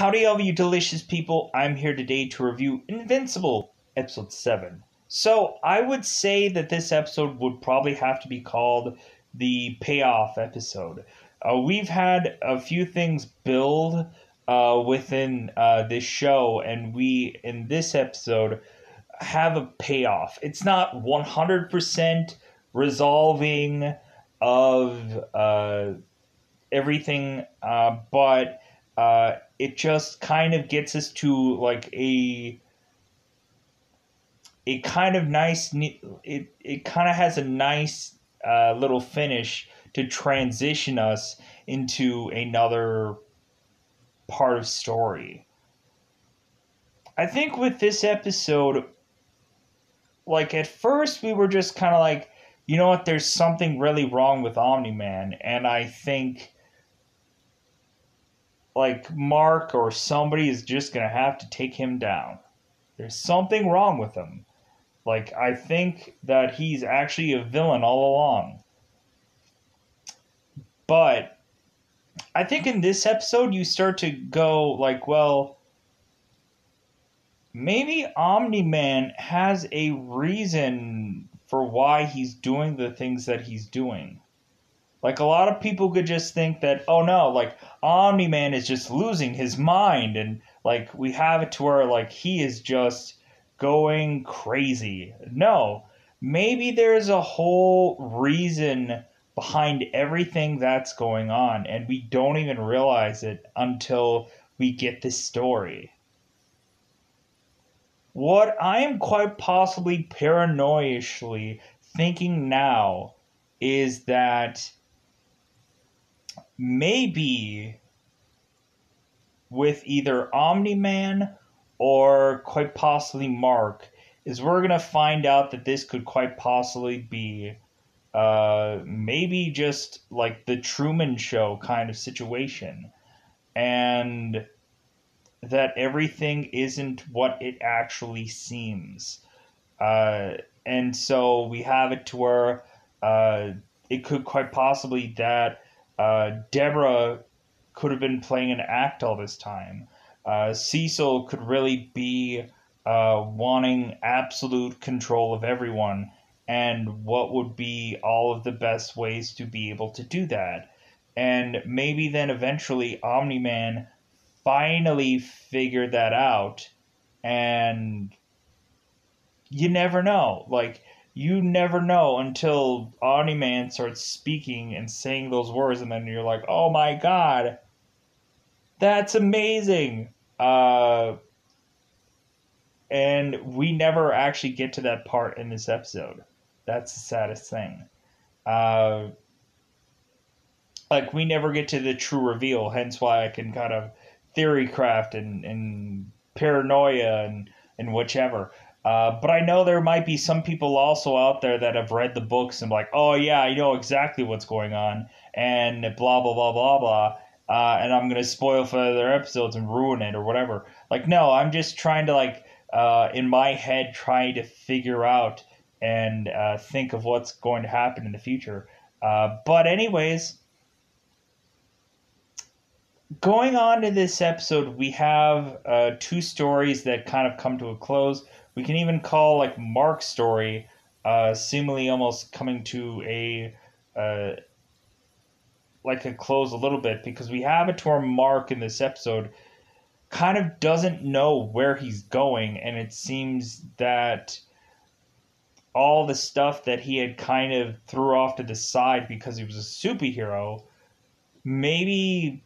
Howdy, all you delicious people. I'm here today to review Invincible, episode 7. So, I would say that this episode would probably have to be called the payoff episode. Uh, we've had a few things build uh, within uh, this show, and we, in this episode, have a payoff. It's not 100% resolving of uh, everything, uh, but uh, it just kind of gets us to like a a kind of nice it it kind of has a nice uh, little finish to transition us into another part of story. I think with this episode, like at first we were just kind of like, you know what, there's something really wrong with Omni Man, and I think like Mark or somebody is just gonna have to take him down. There's something wrong with him. Like I think that he's actually a villain all along. But I think in this episode you start to go like, well, maybe Omni Man has a reason for why he's doing the things that he's doing. Like a lot of people could just think that, oh no, like Omni Man is just losing his mind, and like we have it to where like he is just going crazy. No, maybe there's a whole reason behind everything that's going on, and we don't even realize it until we get this story. What I am quite possibly paranoiashly thinking now is that maybe with either Omni Man or quite possibly Mark, is we're gonna find out that this could quite possibly be uh, maybe just like the Truman Show kind of situation, and that everything isn't what it actually seems. Uh, and so we have it to where uh, it could quite possibly that uh, Deborah could have been playing an act all this time. Uh, Cecil could really be uh, wanting absolute control of everyone, and what would be all of the best ways to be able to do that. And maybe then eventually Omni Man finally figured that out, and you never know. Like, you never know until Omni Man starts speaking and saying those words, and then you're like, oh my god, that's amazing. Uh, and we never actually get to that part in this episode. That's the saddest thing. Uh, like, we never get to the true reveal, hence why I can kind of theory craft and, and paranoia and, and whichever. Uh, but I know there might be some people also out there that have read the books and like, oh yeah, I know exactly what's going on, and blah blah blah blah blah. Uh, and I'm gonna spoil for other episodes and ruin it or whatever. Like, no, I'm just trying to like uh, in my head trying to figure out and uh, think of what's going to happen in the future. Uh, but anyways, going on to this episode, we have uh, two stories that kind of come to a close. We can even call like Mark's story uh, seemingly almost coming to a uh, like a close a little bit because we have it to Mark in this episode kind of doesn't know where he's going, and it seems that all the stuff that he had kind of threw off to the side because he was a superhero maybe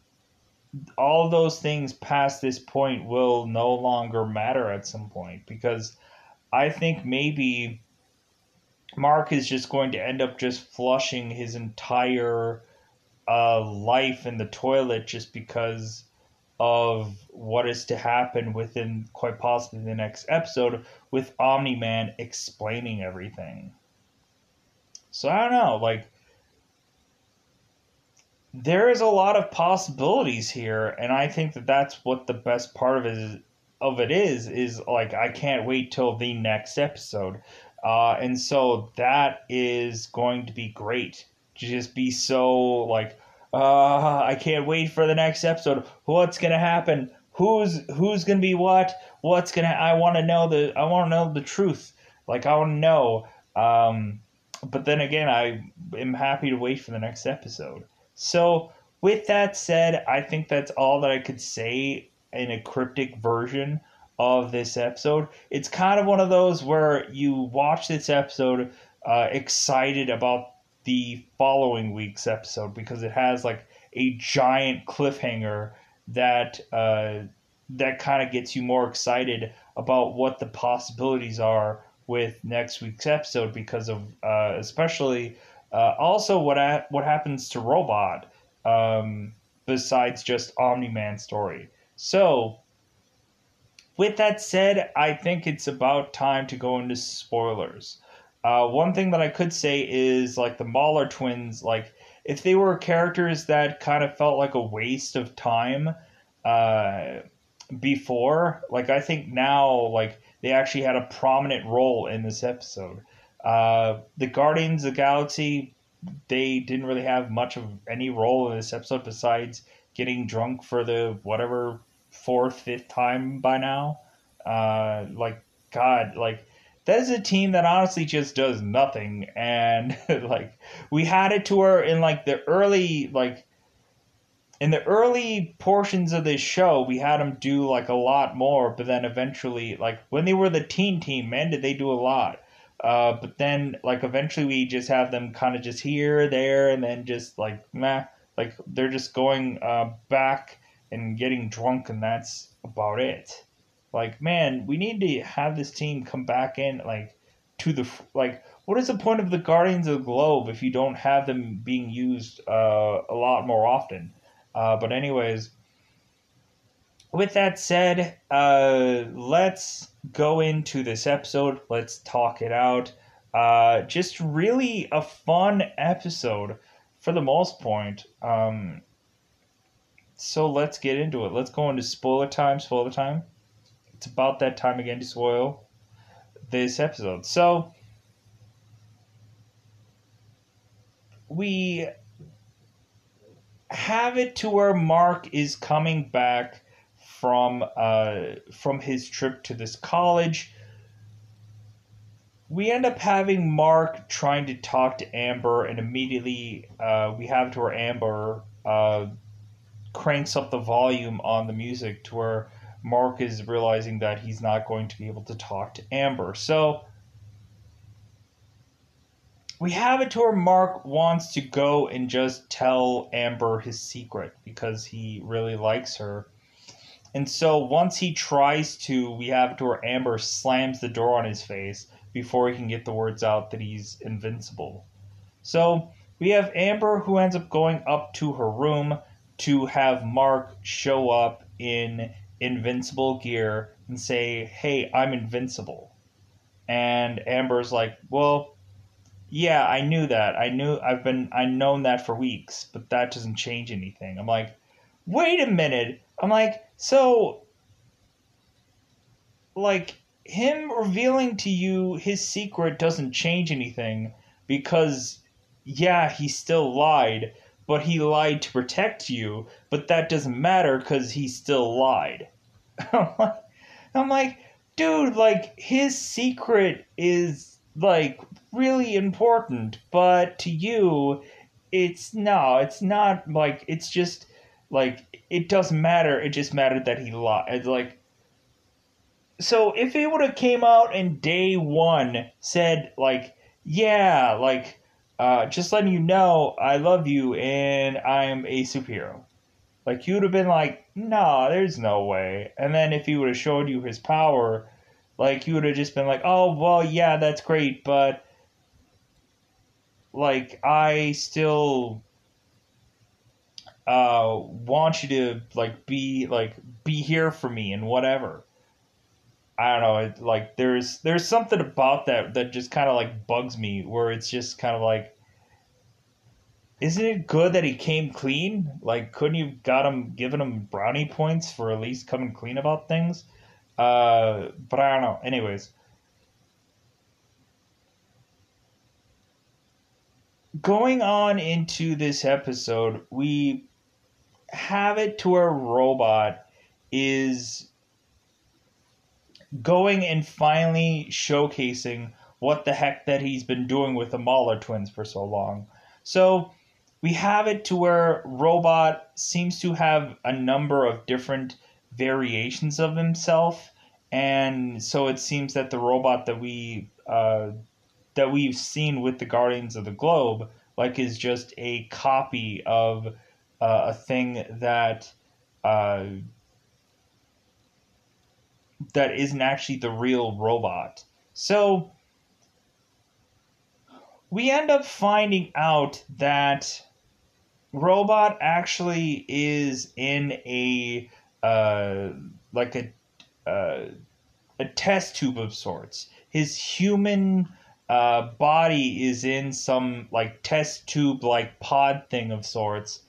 all those things past this point will no longer matter at some point because I think maybe Mark is just going to end up just flushing his entire uh, life in the toilet just because of what is to happen within quite possibly the next episode with Omni Man explaining everything. So I don't know, like there is a lot of possibilities here, and I think that that's what the best part of it is. Of it is is like I can't wait till the next episode, uh, and so that is going to be great. To just be so like, uh, I can't wait for the next episode. What's gonna happen? who's who's gonna be what, what's gonna. I want to know the I want to know the truth. Like I want to know. Um, but then again, I am happy to wait for the next episode. So with that said, I think that's all that I could say in a cryptic version of this episode. It's kind of one of those where you watch this episode uh, excited about the following week's episode because it has like a giant cliffhanger that uh, that kind of gets you more excited about what the possibilities are with next week's episode because of uh, especially uh, also what ha- what happens to robot um, besides just Omni Man story. So with that said, I think it's about time to go into spoilers. Uh, one thing that I could say is like the Mauler twins, like if they were characters that kind of felt like a waste of time uh, before, like I think now, like they actually had a prominent role in this episode. Uh, the Guardians of the Galaxy, they didn't really have much of any role in this episode besides getting drunk for the whatever fourth, fifth time by now. Uh, like God, like that is a team that honestly just does nothing. And like we had it to her in like the early like in the early portions of this show, we had them do like a lot more, but then eventually, like when they were the teen team, man, did they do a lot. Uh, but then, like eventually, we just have them kind of just here, there, and then just like meh, like they're just going uh, back and getting drunk, and that's about it. Like, man, we need to have this team come back in, like, to the like. What is the point of the Guardians of the Globe if you don't have them being used uh, a lot more often? Uh, but anyways, with that said, uh, let's go into this episode. Let's talk it out. Uh, just really a fun episode for the most point. Um, so let's get into it. Let's go into spoiler time. Spoiler time. It's about that time again to spoil this episode. So we have it to where Mark is coming back from uh, from his trip to this college. We end up having Mark trying to talk to Amber, and immediately uh, we have to where Amber uh, cranks up the volume on the music to where Mark is realizing that he's not going to be able to talk to Amber. So we have it to where Mark wants to go and just tell Amber his secret because he really likes her. And so once he tries to, we have to where Amber slams the door on his face before he can get the words out that he's invincible. So we have Amber who ends up going up to her room to have Mark show up in invincible gear and say, Hey, I'm invincible. And Amber's like, Well, yeah, I knew that. I knew I've been I known that for weeks, but that doesn't change anything. I'm like, wait a minute. I'm like, so like him revealing to you his secret doesn't change anything because yeah, he still lied, but he lied to protect you, but that doesn't matter cuz he still lied. I'm like, dude, like his secret is like really important, but to you, it's no, it's not like it's just like it doesn't matter. It just mattered that he lied. It's like so if it would have came out in day one said like yeah like uh, just letting you know I love you and I'm a superhero. Like you would have been like, nah, there's no way. And then if he would have showed you his power, like you would have just been like, oh well, yeah, that's great, but like I still uh want you to like be like be here for me and whatever. I don't know, like there's there's something about that that just kind of like bugs me where it's just kind of like isn't it good that he came clean? Like couldn't you got him given him brownie points for at least coming clean about things? Uh but I don't know. Anyways, going on into this episode, we have it to a robot is going and finally showcasing what the heck that he's been doing with the Mauler twins for so long. So we have it to where Robot seems to have a number of different variations of himself, and so it seems that the robot that we uh, that we've seen with the Guardians of the Globe, like, is just a copy of uh, a thing that uh, that isn't actually the real robot. So we end up finding out that robot actually is in a uh, like a uh, a test tube of sorts. His human uh, body is in some like test tube like pod thing of sorts,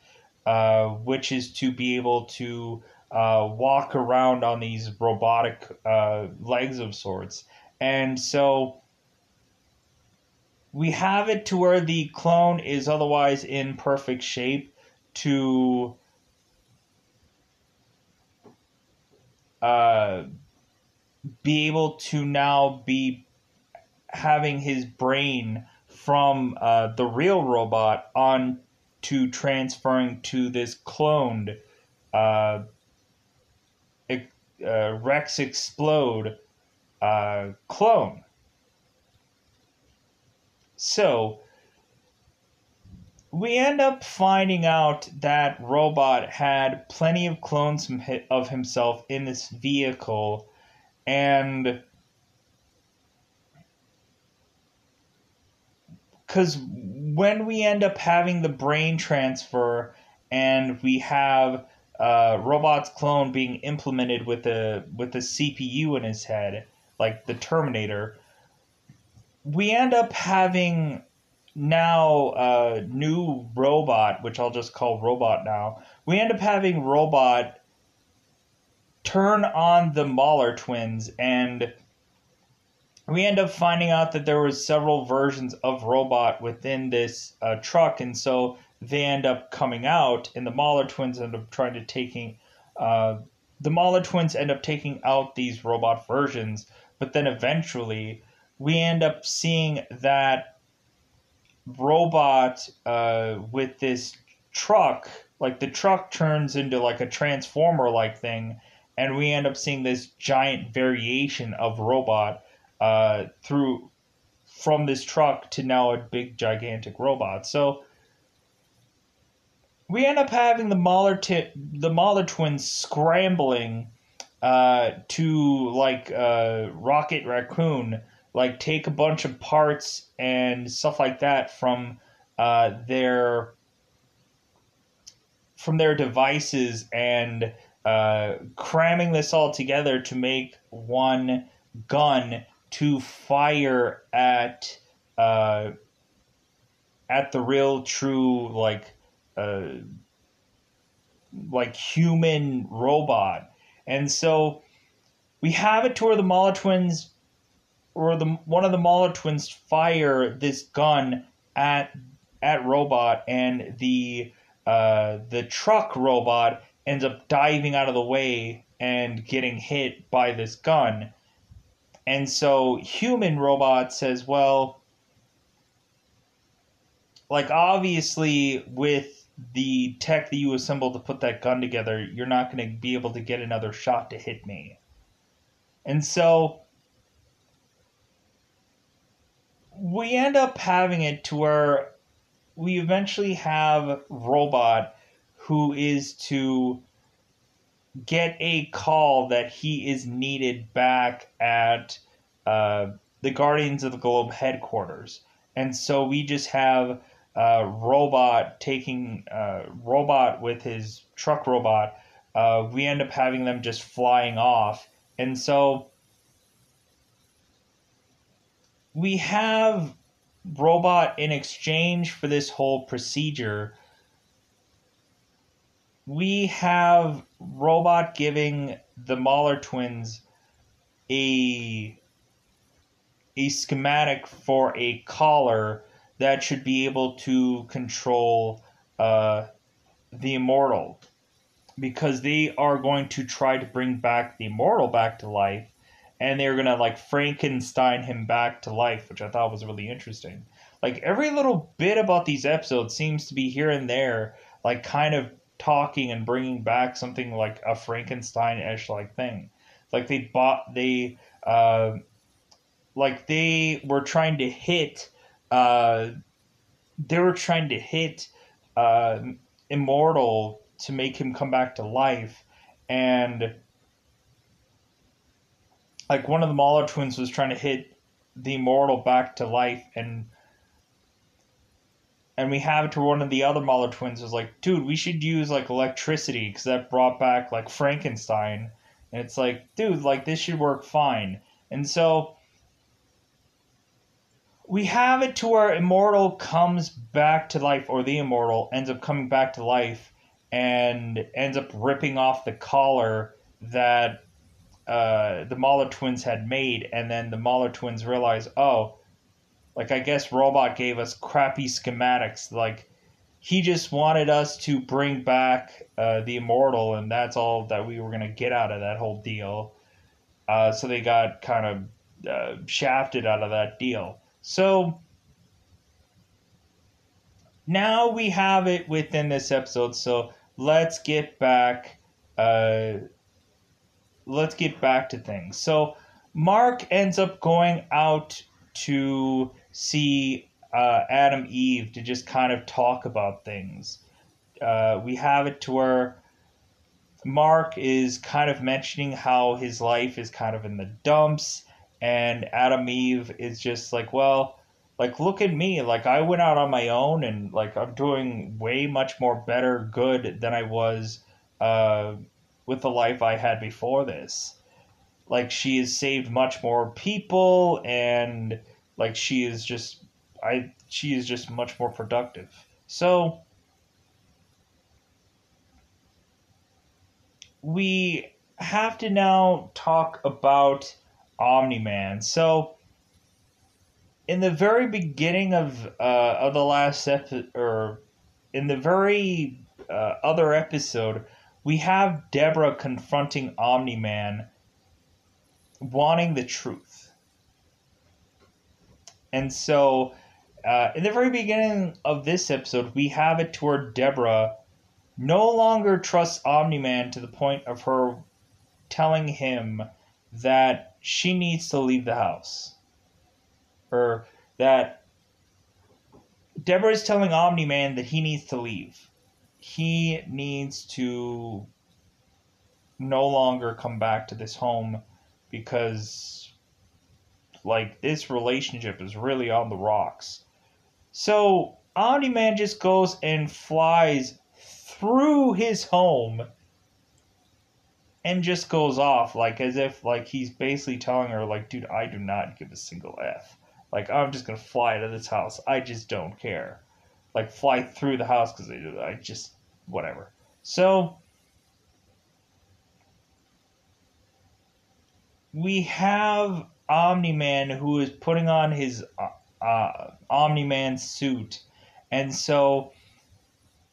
uh, which is to be able to uh, walk around on these robotic uh, legs of sorts. And so we have it to where the clone is otherwise in perfect shape to uh, be able to now be having his brain from uh, the real robot on to transferring to this cloned uh, uh, Rex Splode uh, clone. So, we end up finding out that Robot had plenty of clones of himself in this vehicle, and because when we end up having the brain transfer and we have uh, Robot's clone being implemented with a with a CPU in his head, like the Terminator, we end up having now a new robot, which I'll just call Robot now. We end up having Robot turn on the Mauler twins and we end up finding out that there was several versions of robot within this uh, truck and so they end up coming out, and the Mauler twins end up trying to taking. Uh, the Mauler twins end up taking out these robot versions, but then eventually we end up seeing that robot uh, with this truck. Like the truck turns into like a transformer like thing, and we end up seeing this giant variation of robot uh, through from this truck to now a big gigantic robot. So we end up having the Mauler t- the Mauler twins scrambling uh, to like uh, Rocket Raccoon, like take a bunch of parts and stuff like that from uh, their from their devices and uh, cramming this all together to make one gun to fire at uh, at the real true like uh, like human robot. And so we have it to where the Mauler twins or the one of the Mauler twins fire this gun at at robot and the uh, the truck robot ends up diving out of the way and getting hit by this gun. And so human robot says, well, like obviously with the tech that you assembled to put that gun together, you're not going to be able to get another shot to hit me. And so we end up having it to where we eventually have Robot who is to get a call that he is needed back at uh, the Guardians of the Globe headquarters. And so we just have uh, robot taking uh, robot with his truck robot, uh, we end up having them just flying off, and so we have robot in exchange for this whole procedure. We have robot giving the Mauler twins a a schematic for a collar that should be able to control uh, the immortal. because they are going to try to bring back the immortal back to life and they're gonna like Frankenstein him back to life, which I thought was really interesting. Like every little bit about these episodes seems to be here and there, like kind of talking and bringing back something like a Frankenstein-ish like thing. Like they bought they uh, like they were trying to hit uh, they were trying to hit uh, immortal to make him come back to life and like one of the Mauler twins was trying to hit the immortal back to life and and we have it to one of the other Mauler twins was like, dude, we should use like electricity because that brought back like Frankenstein. And it's like, dude, like this should work fine. And so we have it to where Immortal comes back to life, or the Immortal ends up coming back to life and ends up ripping off the collar that uh, the Mauler twins had made, and then the Mauler twins realize, oh, like I guess Robot gave us crappy schematics. Like he just wanted us to bring back uh, the Immortal, and that's all that we were gonna get out of that whole deal. Uh, so they got kind of uh, shafted out of that deal. So now we have it within this episode. So let's get back. Uh, let's get back to things. So Mark ends up going out to see uh, Atom Eve to just kind of talk about things. Uh, we have it to where Mark is kind of mentioning how his life is kind of in the dumps, and Atom Eve is just like, well, like look at me, like I went out on my own, and like I'm doing way much more better good than I was uh, with the life I had before this. Like she has saved much more people and like she is just I she is just much more productive. So we have to now talk about Omni Man. So in the very beginning of uh, of the last episode, or in the very uh, other episode, we have Deborah confronting Omni Man, wanting the truth. And so, uh, in the very beginning of this episode, we have it toward Deborah no longer trusts Omni Man to the point of her telling him that she needs to leave the house. Or that Deborah is telling Omni Man that he needs to leave he needs to no longer come back to this home because like this relationship is really on the rocks. So Omni Man just goes and flies through his home and just goes off like as if like he's basically telling her like dude I do not give a single F. Like I'm just gonna fly out of this house. I just don't care. Like fly through the house because I, I just whatever. So we have Omni Man who is putting on his uh, uh, Omni Man suit, and so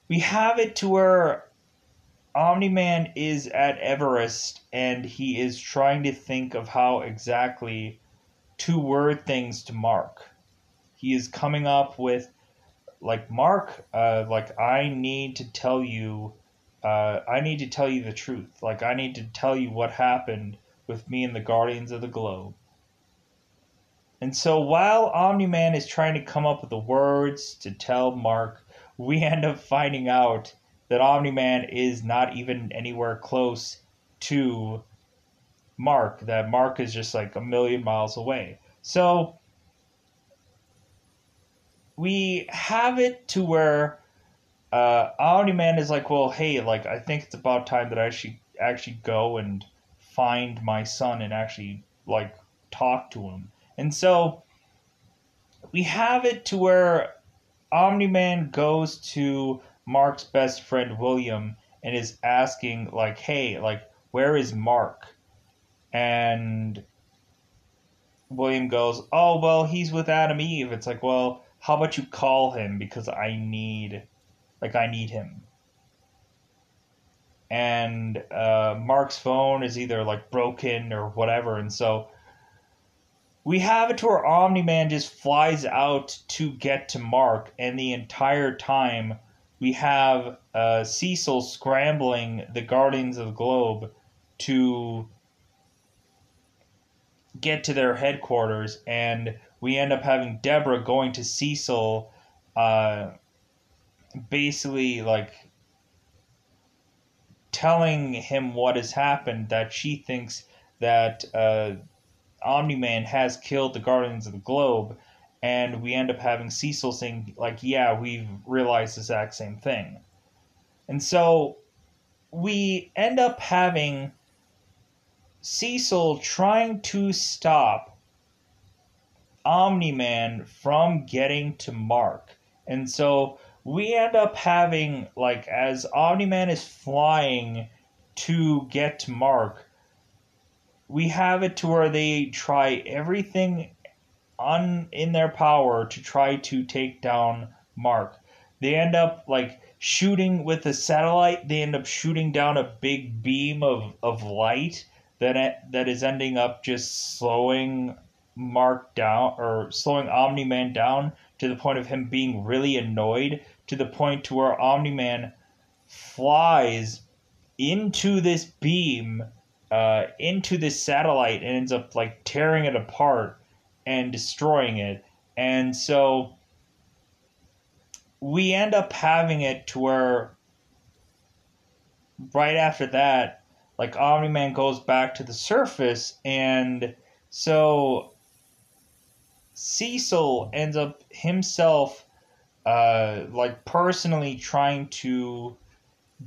we have it to where Omni Man is at Everest and he is trying to think of how exactly to word things to Mark. He is coming up with like Mark, uh, like I need to tell you, uh, I need to tell you the truth. Like I need to tell you what happened with me and the Guardians of the Globe. And so while Omni Man is trying to come up with the words to tell Mark, we end up finding out that Omni Man is not even anywhere close to Mark. That Mark is just like a million miles away. So we have it to where uh, Omni Man is like, well, hey, like I think it's about time that I should actually go and find my son and actually like talk to him. And so we have it to where Omni Man goes to Mark's best friend William and is asking like, hey, like where is Mark? And William goes, oh well, he's with Atom Eve. It's like, well how about you call him because I need like I need him. and uh, Mark's phone is either like broken or whatever, and so we have it to where Omni Man just flies out to get to Mark, and the entire time we have uh, Cecil scrambling the Guardians of the Globe to get to their headquarters, and we end up having Deborah going to Cecil, uh, basically like telling him what has happened, that she thinks that uh, Omni Man has killed the Guardians of the Globe, and we end up having Cecil saying, like, yeah, we've realized the exact same thing. And so we end up having Cecil trying to stop Omni Man from getting to Mark. And so we end up having, like, as Omni Man is flying to get to Mark, we have it to where they try everything on in their power to try to take down Mark. They end up like shooting with a satellite. They end up shooting down a big beam of, of light that that is ending up just slowing Mark down or slowing Omni Man down to the point of him being really annoyed to the point to where Omni Man flies into this beam uh, into this satellite and ends up like tearing it apart and destroying it. And so we end up having it to where right after that, like Omni Man goes back to the surface, and so Cecil ends up himself, uh, like personally trying to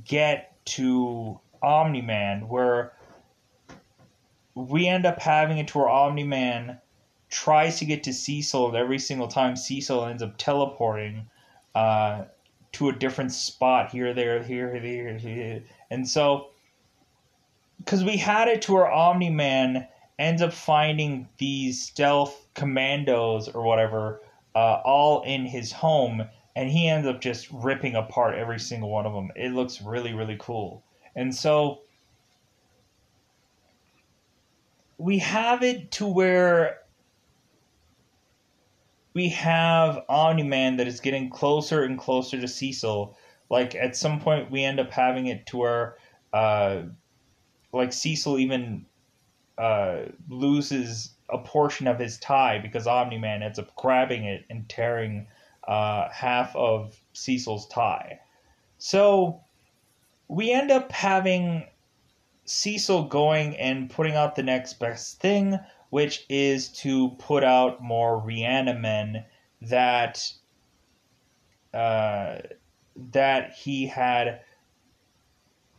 get to Omni Man, where we end up having it to where Omni Man tries to get to Cecil, and every single time Cecil ends up teleporting uh, to a different spot here, there, here, here, here. And so, because we had it to where Omni Man ends up finding these stealth commandos or whatever uh, all in his home, and he ends up just ripping apart every single one of them. It looks really, really cool. And so we have it to where we have Omni Man that is getting closer and closer to Cecil. Like at some point, we end up having it to where, uh, like Cecil even uh, loses a portion of his tie because Omni Man ends up grabbing it and tearing uh, half of Cecil's tie. So we end up having Cecil going and putting out the next best thing, which is to put out more Reanimen that uh, that he had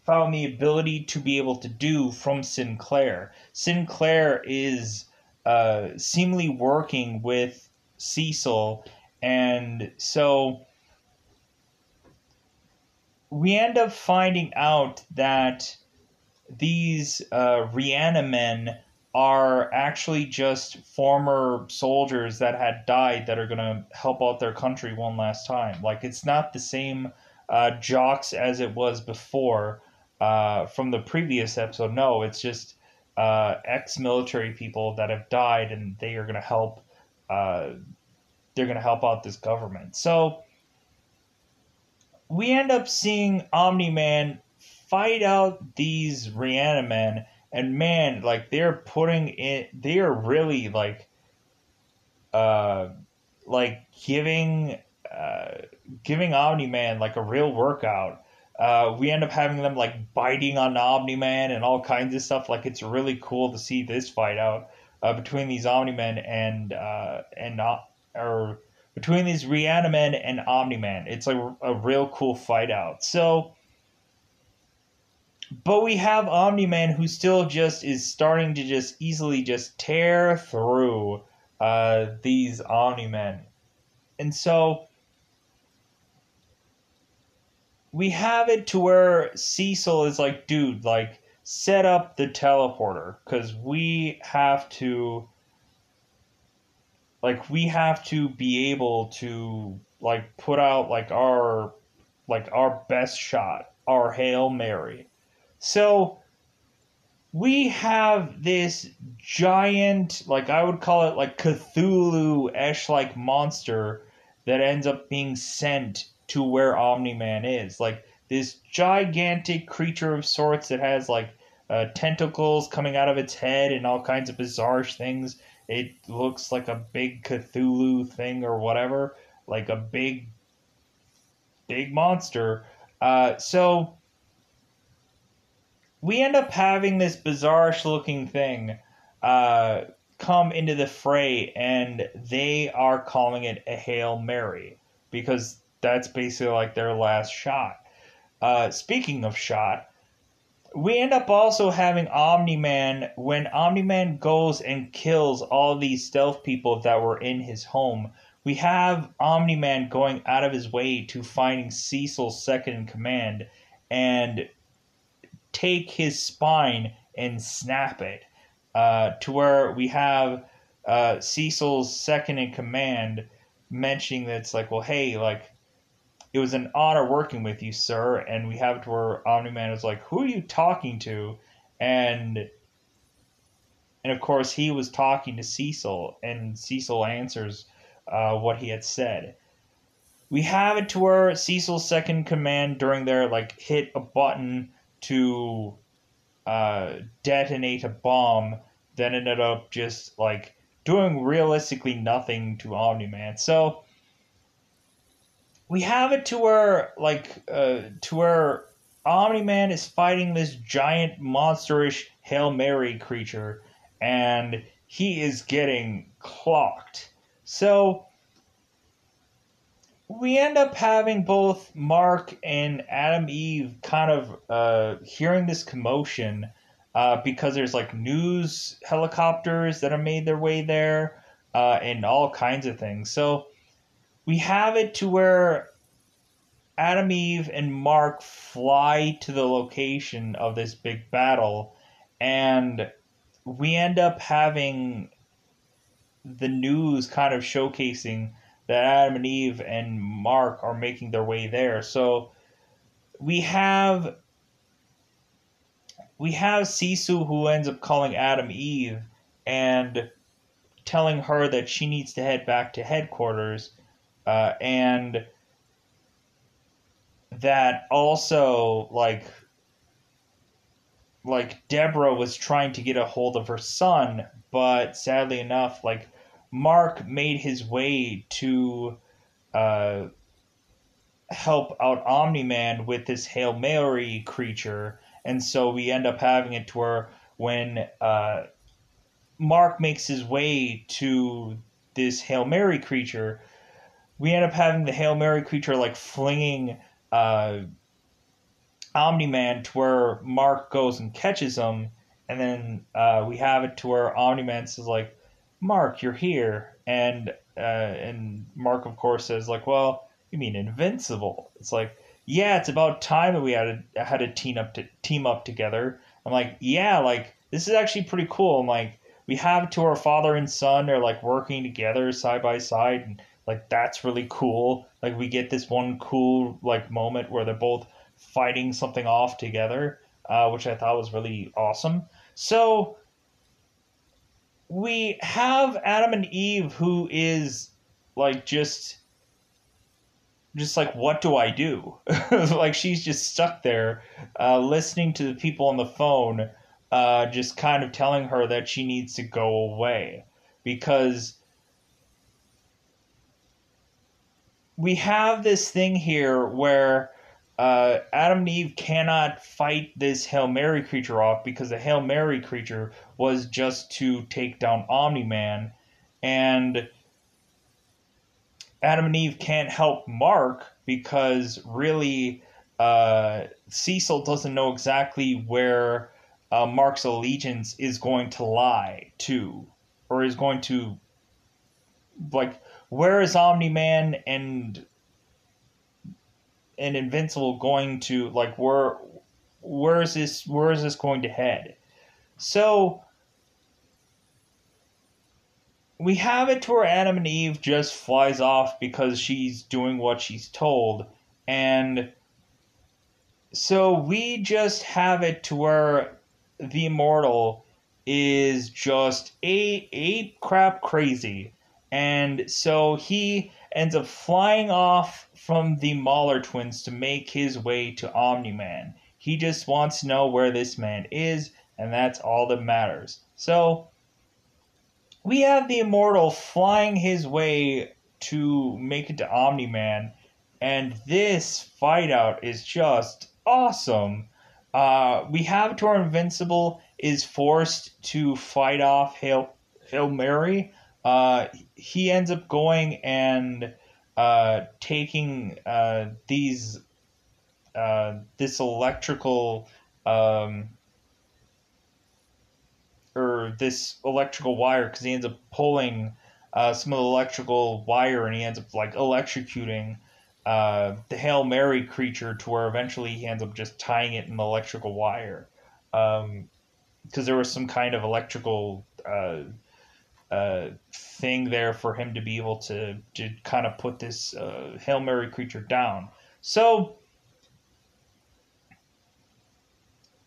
found the ability to be able to do from Sinclair. Sinclair is uh, seemingly working with Cecil, and so we end up finding out that these uh, Reanimen are actually just former soldiers that had died that are going to help out their country one last time. Like, it's not the same uh, jocks as it was before uh, from the previous episode. No, it's just uh, ex military people that have died and they are going to help. Uh, they're going to help out this government. So we end up seeing Omni Man fight out these Reanimen, and man, like they're putting it, they are really like, uh, like giving, uh, giving Omni Man like a real workout. Uh, we end up having them like biting on Omni Man and all kinds of stuff. Like it's really cool to see this fight out uh, between these Omni Men and uh, and uh, or between these Reanimen and Omni Man. It's like a real cool fight out. So but we have Omni Man who still just is starting to just easily just tear through uh, these Omni Men. And so we have it to where Cecil is like, dude, like, set up the teleporter because we have to like we have to be able to like put out like our like our best shot our hail mary So we have this giant, like I would call it like Cthulhu esque like monster that ends up being sent to where Omni Man is. Like this gigantic creature of sorts that has like uh, tentacles coming out of its head and all kinds of bizarre things. It looks like a big Cthulhu thing or whatever, like a big, big monster. Uh, so we end up having this bizarre looking thing uh, come into the fray, and they are calling it a Hail Mary because that's basically like their last shot. Uh, speaking of shot, we end up also having Omni Man when Omni Man goes and kills all these stealth people that were in his home. We have Omni Man going out of his way to finding Cecil's second in command and take his spine and snap it uh, to where we have uh, Cecil's second in command mentioning that it's like, well, hey, like it was an honor working with you, sir. And we have it to where Omni Man is like, who are you talking to? And and of course he was talking to Cecil, and Cecil answers uh, what he had said. We have it to where Cecil's second command during their like hit a button to uh, detonate a bomb that ended up just like doing realistically nothing to Omni Man. So we have it to where like uh, to where Omni Man is fighting this giant monsterish Hail Mary creature and he is getting clocked. So we end up having both Mark and Atom Eve kind of uh, hearing this commotion uh, because there's like news helicopters that are made their way there uh, and all kinds of things. So we have it to where Atom Eve and Mark fly to the location of this big battle, and we end up having the news kind of showcasing that Adam and Eve and Mark are making their way there. So we have we have Cecil who ends up calling Atom Eve and telling her that she needs to head back to headquarters, uh, and that also like like Deborah was trying to get a hold of her son, but sadly enough, like Mark made his way to uh, help out Omni Man with this Hail Mary creature, and so we end up having it to where when uh, Mark makes his way to this Hail Mary creature, we end up having the Hail Mary creature like flinging uh, Omni Man to where Mark goes and catches him, and then uh, we have it to where Omni Man says like, Mark, you're here. And uh, and Mark, of course, says like, well, you mean invincible? It's like, yeah, it's about time that we had to, had to team up to team up together. I'm like, yeah, like this is actually pretty cool. I'm like, we have to our father and son. They're like working together side by side, and like that's really cool. Like we get this one cool like moment where they're both fighting something off together, uh, which I thought was really awesome. So we have Adam and Eve who is like just just like what do I do? like she's just stuck there uh, listening to the people on the phone uh, just kind of telling her that she needs to go away because we have this thing here where uh, Adam and Eve cannot fight this Hail Mary creature off because the Hail Mary creature was just to take down Omni Man. And Adam and Eve can't help Mark because really uh, Cecil doesn't know exactly where uh, Mark's allegiance is going to lie to, or is going to, like, where is Omni Man and and Invincible going to like where where is this where is this going to head? So we have it to where Adam and Eve just flies off because she's doing what she's told, and so we just have it to where the immortal is just a ape crap crazy. And so he ends up flying off from the Mauler twins to make his way to Omni Man. He just wants to know where this man is, and that's all that matters. So we have the immortal flying his way to make it to Omni Man, and this fight out is just awesome. Uh, we have Tor invincible is forced to fight off Hail Hail Mary. Uh, he ends up going and uh, taking uh, these uh, this electrical um, or this electrical wire because he ends up pulling uh, some of the electrical wire and he ends up like electrocuting uh, the Hail Mary creature to where eventually he ends up just tying it in the electrical wire. Because um, there was some kind of electrical thing there for him to be able to, to kind of put this uh, Hail Mary creature down. So,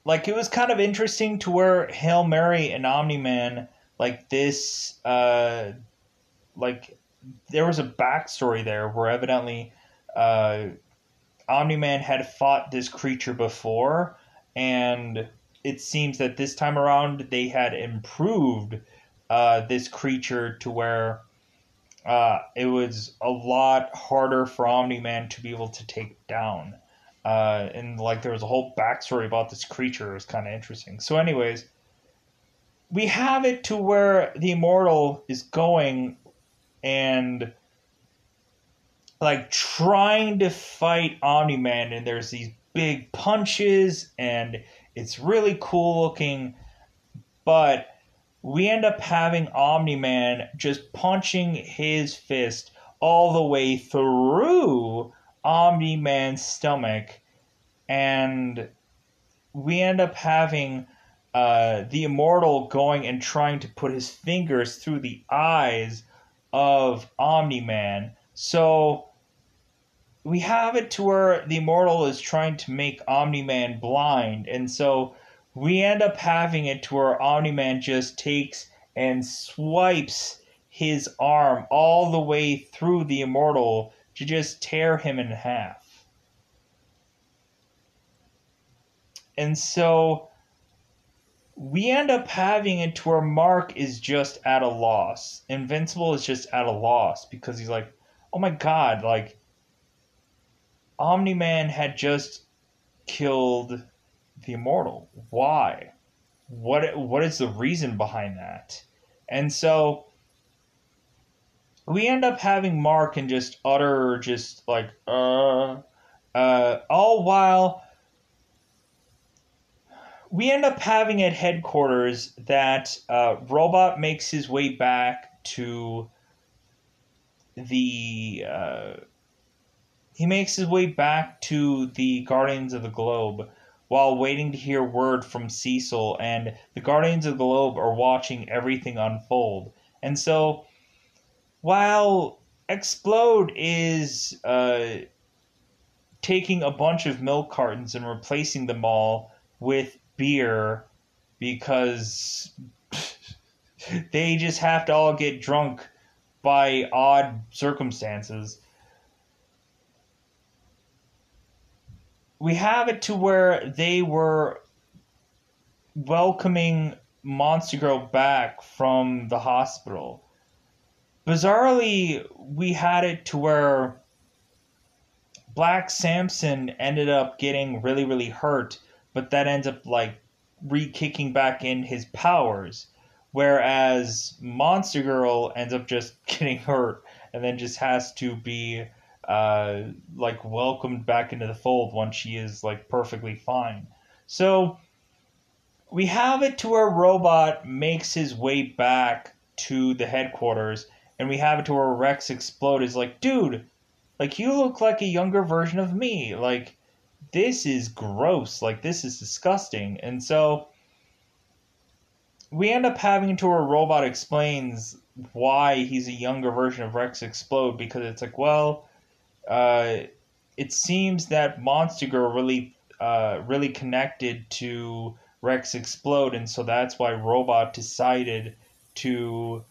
like, it was kind of interesting to where Hail Mary and Omni Man, like, this, uh, like, there was a backstory there where evidently uh, Omni Man had fought this creature before, and it seems that this time around they had improved uh, this creature to where uh, it was a lot harder for Omni Man to be able to take down. Uh, and like there was a whole backstory about this creature. It was kind of interesting. So, anyways, we have it to where the immortal is going and like trying to fight Omni Man, and there's these big punches, and it's really cool looking, but we end up having Omni Man just punching his fist all the way through Omni Man's stomach, and we end up having uh, the Immortal going and trying to put his fingers through the eyes of Omni Man. So we have it to where the immortal is trying to make Omni Man blind, and so we end up having it to where Omni Man just takes and swipes his arm all the way through the immortal to just tear him in half. And so we end up having it to where Mark is just at a loss. Invincible is just at a loss because he's like, oh my god, like Omni Man had just killed the immortal. Why? What what is the reason behind that? And so we end up having Mark and just utter just like uh uh all while we end up having at headquarters that uh, robot makes his way back to the uh, he makes his way back to the Guardians of the Globe while waiting to hear word from Cecil, and the Guardians of the Globe are watching everything unfold. And so, while Explode is uh, taking a bunch of milk cartons and replacing them all with beer because they just have to all get drunk by odd circumstances. We have it to where they were welcoming Monster Girl back from the hospital. Bizarrely, we had it to where Black Samson ended up getting really, really hurt, but that ends up like re kicking back in his powers. Whereas Monster Girl ends up just getting hurt and then just has to be uh, like welcomed back into the fold once she is like perfectly fine. So we have it to where Robot makes his way back to the headquarters, and we have it to where Rex Splode is like, dude, like you look like a younger version of me. Like this is gross. Like this is disgusting. And so we end up having to where Robot explains why he's a younger version of Rex Splode because it's like, well, uh, it seems that Monster Girl really uh, really connected to Rex Splode, and so that's why Robot decided to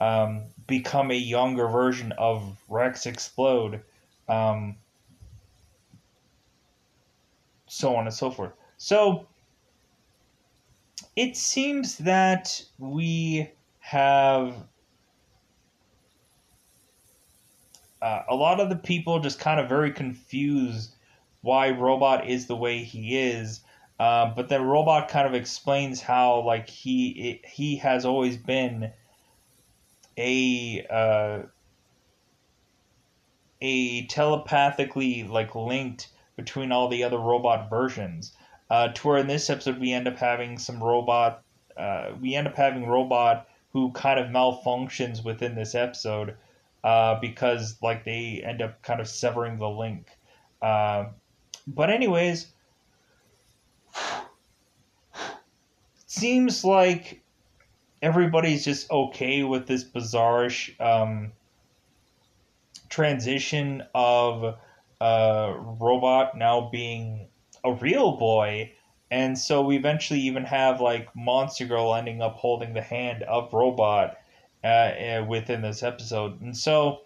um, become a younger version of Rex Splode, um, so on and so forth. So it seems that we have uh, a lot of the people just kind of very confused why Robot is the way he is. Uh, but then Robot kind of explains how like he he has always been a uh, a telepathically like linked between all the other robot versions. Uh, to where in this episode we end up having some robot, uh, we end up having robot who kind of malfunctions within this episode uh, because like they end up kind of severing the link. Uh, but anyways, seems like everybody's just okay with this bizarrish um, transition of uh, robot now being a real boy. And so we eventually even have like Monster Girl ending up holding the hand of Robot uh, uh, within this episode. And so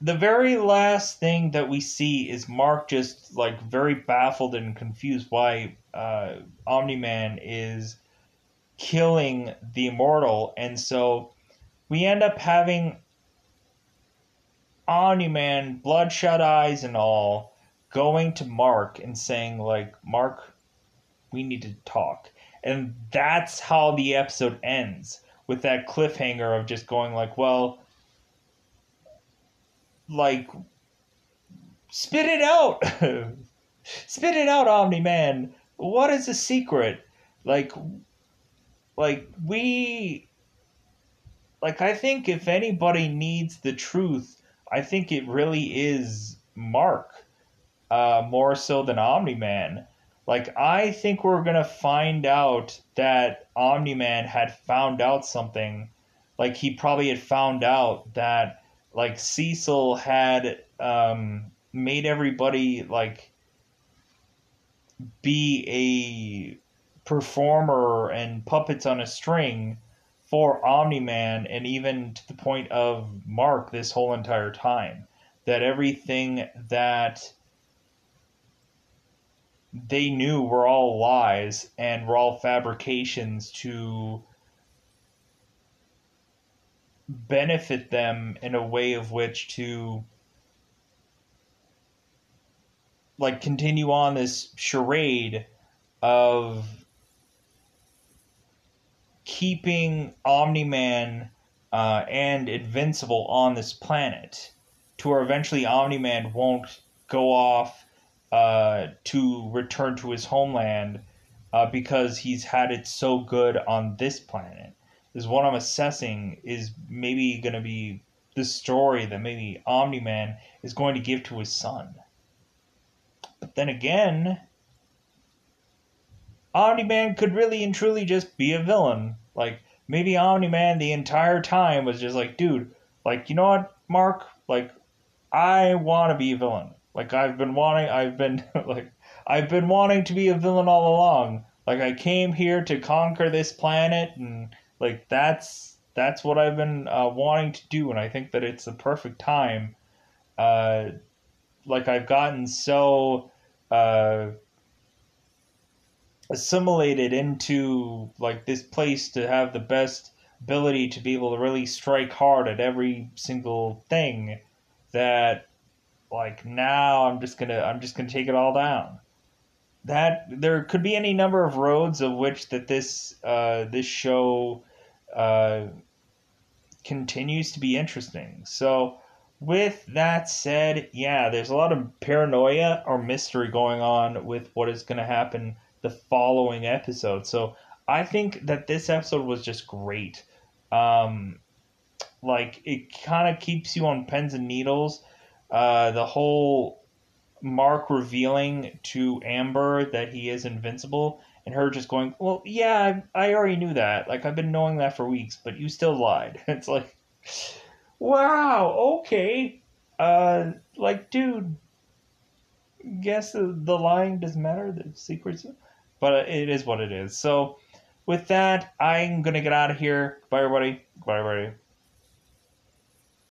the very last thing that we see is Mark just like very baffled and confused why uh, Omni Man is killing the immortal. And so we end up having Omni Man, bloodshot eyes and all, going to Mark and saying, like, Mark, we need to talk. And that's how the episode ends with that cliffhanger of just going like, well, like, spit it out, spit it out, Omni Man. What is the secret? Like, like we, like I think if anybody needs the truth, I think it really is Mark, uh, more so than Omni Man. Like, I think we're going to find out that Omni Man had found out something. Like, he probably had found out that, like, Cecil had um, made everybody, like, be a performer and puppets on a string for Omni Man, and even to the point of Mark this whole entire time. That everything that they knew were all lies and were all fabrications to benefit them in a way of which to like continue on this charade of keeping Omni-Man uh, and Invincible on this planet to where eventually Omni-Man won't go off uh, to return to his homeland uh, because he's had it so good on this planet. Is what I'm assessing is maybe going to be the story that maybe Omni Man is going to give to his son. But then again, Omni Man could really and truly just be a villain. Like, maybe Omni Man the entire time was just like, dude, like, you know what, Mark? Like, I want to be a villain. Like I've been wanting, I've been like, I've been wanting to be a villain all along. Like I came here to conquer this planet, and like that's that's what I've been uh, wanting to do, and I think that it's the perfect time. Uh, like I've gotten so uh, assimilated into like this place to have the best ability to be able to really strike hard at every single thing that like now i'm just gonna i'm just gonna take it all down. That there could be any number of roads of which that this uh, this show uh, continues to be interesting. So with that said yeah there's a lot of paranoia or mystery going on with what is going to happen the following episode. So i think that this episode was just great. Um, like it kind of keeps you on pens and needles uh, the whole Mark revealing to Amber that he is invincible and her just going, Well, yeah, I, I already knew that. Like, I've been knowing that for weeks, but you still lied. It's like, wow, okay. Uh, like, dude, guess the lying doesn't matter, the secrets, but it is what it is. So, with that, I'm gonna get out of here. Bye, everybody. Bye, everybody.